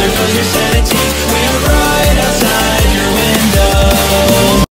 another